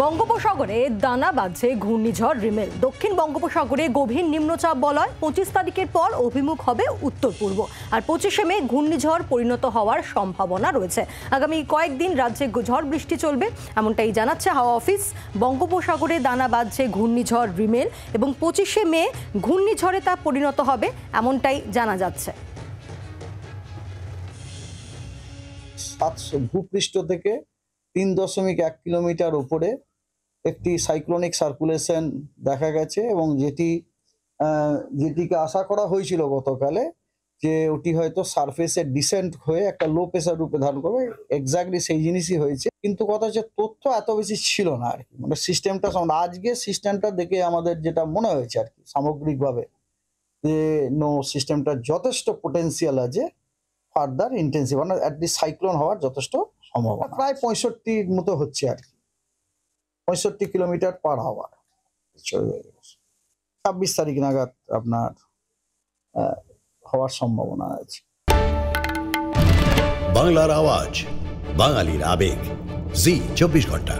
বঙ্গোপসাগরে দানা বাঁধছে ঘূর্ণিঝড় রিমেল। দক্ষিণ বঙ্গোপসাগরে গভীর নিম্নচাপ বলয়। পঁচিশ তারিখের পর অভিমুখ হবে উত্তর পূর্ব। আর পঁচিশে মে ঘূর্ণিঝড় পরিণত হওয়ার সম্ভাবনা রয়েছে। আগামী কয়েকদিন রাজ্যে ঝড় বৃষ্টি চলবে, এমনটাই জানাচ্ছে হাওয়া অফিস। বঙ্গোপসাগরে দানা বাঁধছে ঘূর্ণিঝড় রিমেল এবং পঁচিশে মে ঘূর্ণিঝড়ে তা পরিণত হবে, এমনটাই জানা যাচ্ছে। সাতশো ভূপৃষ্ঠ থেকে তিন দশমিক এক কিলোমিটার উপরে একটি সাইক্লোনিক সার্কুলেশন দেখা গেছে এবং যেটি যেটিকে আশা করা হয়েছিল গতকালে যে ওটি হয়তো সারফেসে ডিসেন্ট হয়ে একটা লো প্রেসার রূপে ধারণ করবে। এক্স্যাক্টলি সেই জিনিসই হয়েছে। কিন্তু কথা হচ্ছে তথ্য এত বেশি ছিল না আর কি। মানে সিস্টেমটা আজকে সিস্টেমটা দেখে আমাদের যেটা মনে হয়েছে আর কি সামগ্রিকভাবে যে নো সিস্টেমটা যথেষ্ট পোটেন্সিয়াল আছে ফার্দার ইন্টেন্সিভ মানে অ্যাটলিস্ট সাইক্লোন হওয়ার যথেষ্ট সম্ভাবনা প্রায় পঁয়ষট্টির মতো হচ্ছে আর কি। পঁয়ষট্টি কিলোমিটার পার আওয়ার ছাব্বিশ তারিখ নাগাদ আপনার হওয়ার সম্ভাবনা আছে। বাংলার আওয়াজ, বাঙালির আবেগ। জি, চব্বিশ ঘণ্টা।